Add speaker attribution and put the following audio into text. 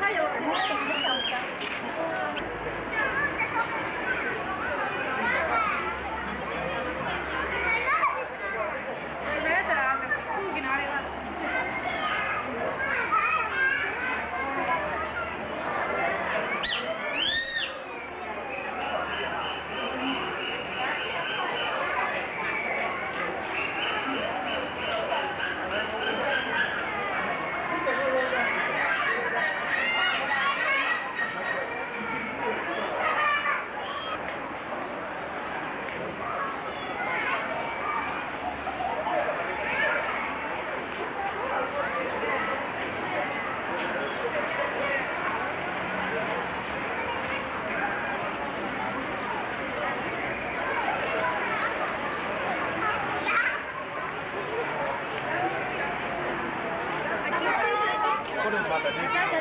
Speaker 1: 他有，他有什么的。Thank you.